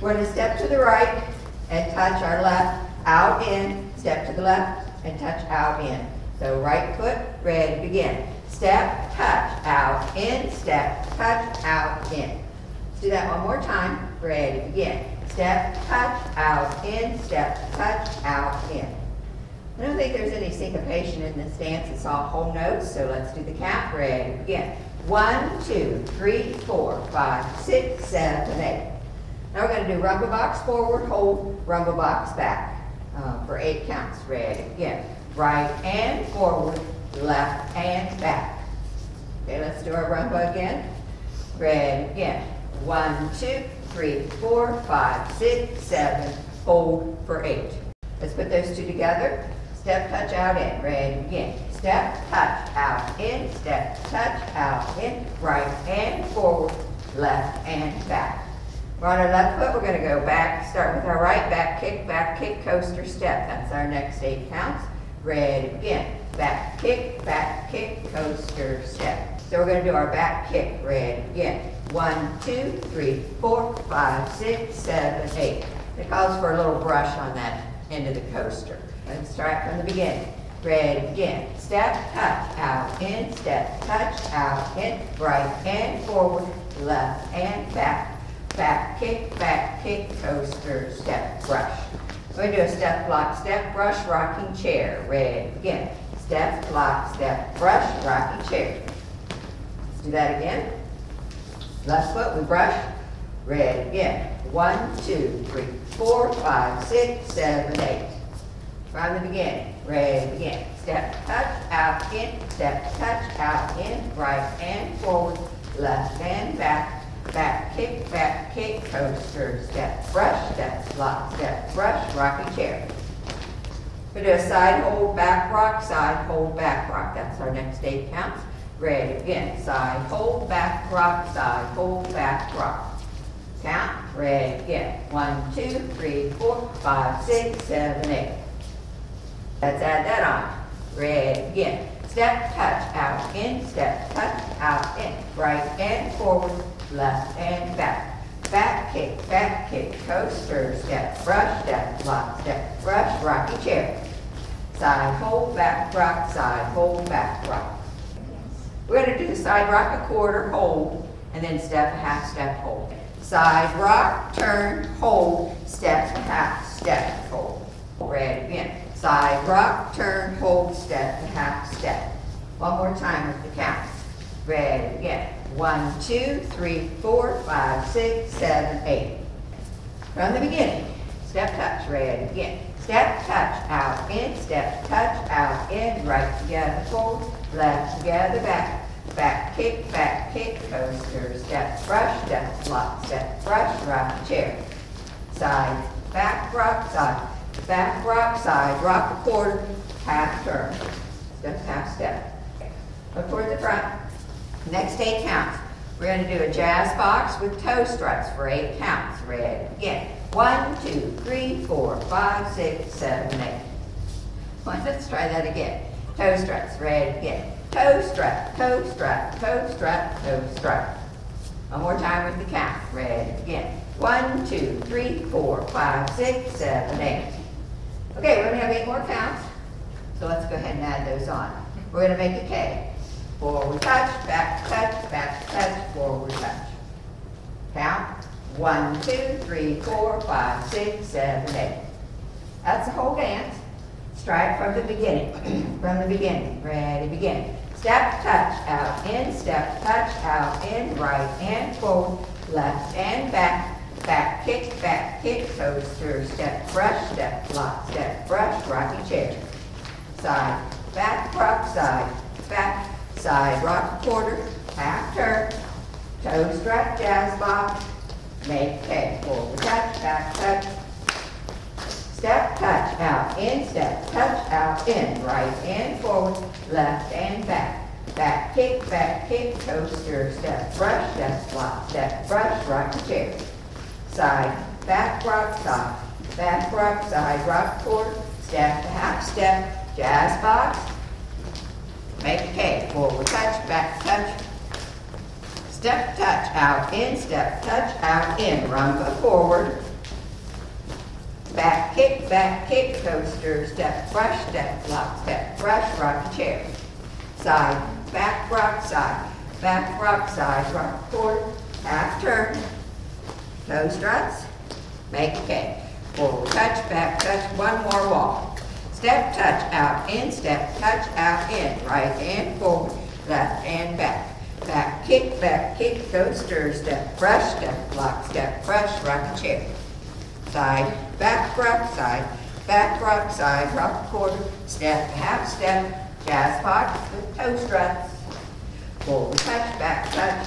We're going to step to the right and touch our left, out, in, step to the left and touch out, in. So right foot, ready, begin. Step, touch, out, in, step, touch, out, in. Let's do that one more time. Ready, begin. Step, touch, out, in, step, touch, out, in. I don't think there's any syncopation in this dance. It's all whole notes, so let's do the count. Ready, begin. One, two, three, four, five, six, seven, eight. Now we're going to do rumba box forward, hold, rumba box back uh, for eight counts. Ready, Again. Right and forward, left and back. Okay, let's do our rumba again. Ready, Again. One, two, three, four, five, six, seven, hold for eight. Let's put those two together. Step, touch, out, in. Ready, Again. Step, touch, out, in. Step, touch, out, in. Right and forward, left and back. We're on our left foot. We're going to go back. Start with our right back kick, back kick, coaster step. That's our next eight counts. Ready, begin. Back kick, back kick, coaster step. So we're going to do our back kick. Ready, begin. One, two, three, four, five, six, seven, eight. It calls for a little brush on that end of the coaster. Let's start from the beginning. Ready, begin. Step, touch, out, in, step, touch, out, in, right and forward, left and back. Back kick, back kick, coaster, step, brush. Going to do a step, block, step, brush, rocking chair. Ready, begin. Step, block, step, brush, rocking chair. Let's do that again. Left foot, we brush. Ready, again. One, two, three, four, five, six, seven, eight. From the beginning. Ready, begin. Step, touch, out, in. Step, touch, out, in. Right and forward. Left and back. Back kick, back kick, coaster. Step, brush, step, block, step, brush, rocking chair. We do a side hold, back rock, side hold, back rock. That's our next eight counts. Ready, again. Side hold, back rock, side hold, back rock. Count. Ready, again. One, two, three, four, five, six, seven, eight. Let's add that on. Ready, again. Step, touch, out, in, step, touch, out, in. Right and forward, left and back. Back kick, back kick, coaster, step, brush, step, lock step, brush, rocky chair. Side hold, back rock, side hold, back rock. We're going to do the side rock a quarter, hold, and then step, a half step, hold. Side rock, turn, hold, step, half step, hold. Ready, again. Side rock, turn, hold, step, half step. One more time with the counts. Ready, begin. One, two, three, four, five, six, seven, eight. From the beginning. Step, touch, ready, again. Step, touch, out, in, step, touch, out, in, right together, forward, left together, back. Back kick, back kick, coaster, step, brush, step, block, step, brush, rock, chair. Side, back, rock, side, back, rock, side, rock a quarter, half turn. Step, half step. Look the front. Next eight counts. We're going to do a jazz box with toe struts for eight counts. Ready, begin. One, two, three, four, five, six, seven, eight. Well, let's try that again. Toe struts. Ready, begin. Toe strut, toe strut, toe strut, toe strut. One more time with the count. Ready, Again. One, two, three, four, five, six, seven, eight. Okay, we're going to have eight more counts. So let's go ahead and add those on. We're going to make a K. Forward touch, back touch, back touch, forward touch. Count. One, two, three, four, five, six, seven, eight. That's the whole dance. Strike from the beginning. from the beginning. Ready, begin. Step, touch, out, in, step, touch, out, in, right and forward, left and back, back kick, back kick, coaster, step, brush, step, block, step, brush, rocky chair. Side, back, rock, side, back, side, rock quarter, half turn, toe strut, jazz box, make K, forward touch, back touch, step, touch, out, in, step, touch, out, in, right and forward, left and back, back kick, back kick, coaster, step, brush, step, block, step, brush, rock chair, side, back, rock, side, back, rock, side, rock quarter, step, half step, jazz box, make K, forward touch, back touch, step, touch, out, in, step, touch, out, in, rumba forward, back kick, back kick, coaster, step, brush, step, lock, step, brush, rock chair. Side, back, rock, side, back, rock, side, rock, quarter, half turn, toe struts, make K. Forward touch, back touch, one more walk. Step, touch, out, in, step, touch, out, in, right and forward, left and back. Back kick, back kick, coaster, step, brush, step, lock, step, brush, rock a chair. Side, back, rock, side, back, rock, side, rock quarter, step, half step, jazz box with toe struts. Forward touch, back touch,